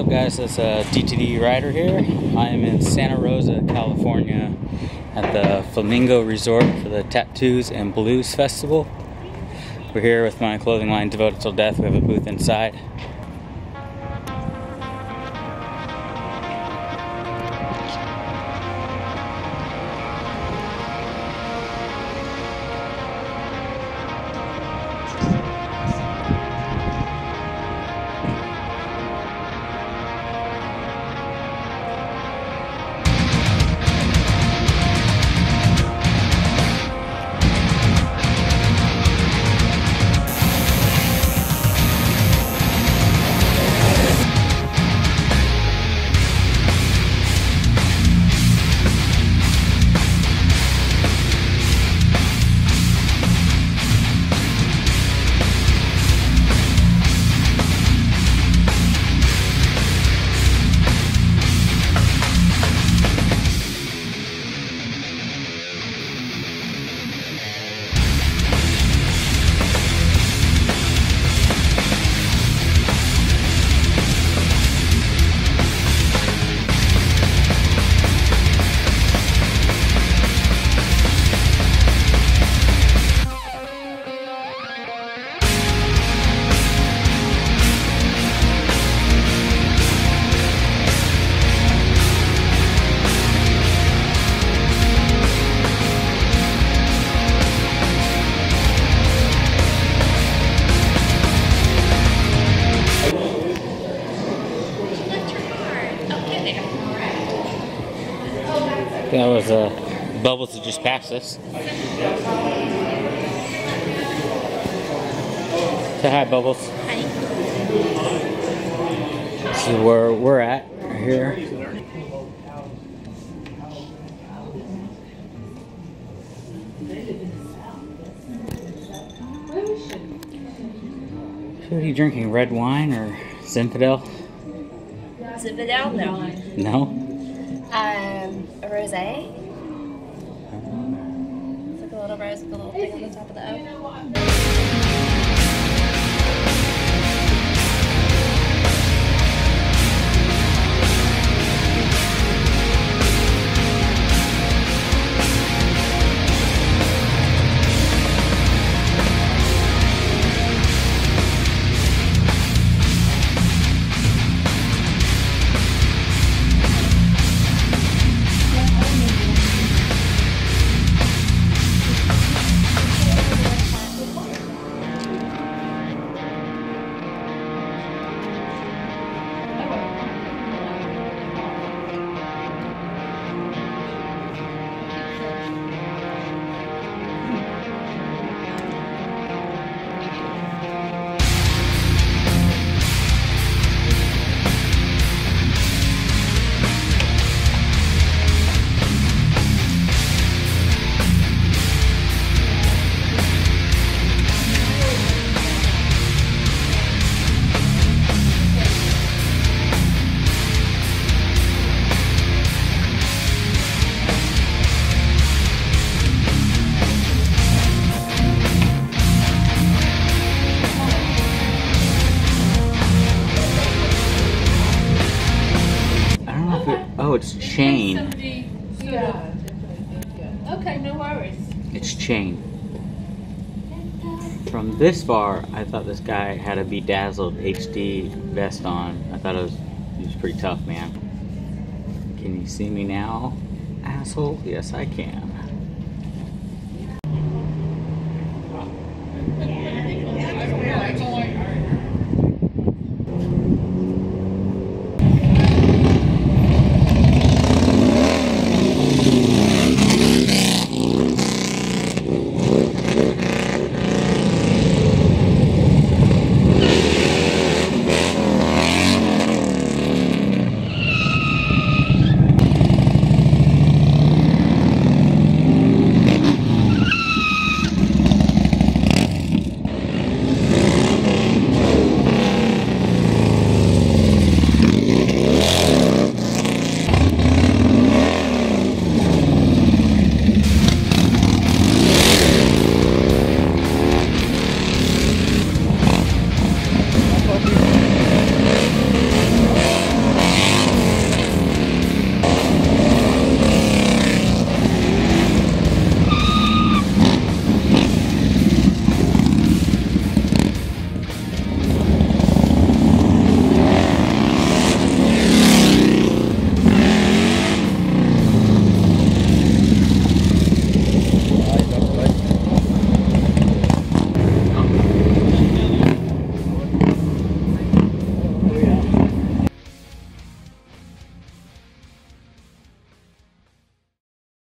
guys, it's uh, a DTD rider here. I am in Santa Rosa, California at the Flamingo Resort for the Tattoos and Blues Festival. We're here with my clothing line Devoted Til Death. We have a booth inside. That was uh, Bubbles that just passed us. Say hi, Bubbles. Hi. This is where we're at, right here. What are you drinking? Red wine or Zinfandel? Zinfandel? No. No? Rosé. It's like a little rose with a little thing on the top of the O. know if it. It's chain. Somebody, yeah. Okay, no worries. It's chain. From this far, I thought this guy had a bedazzled HD vest on. I thought it was he was pretty tough, man. Can you see me now, asshole? Yes, I can.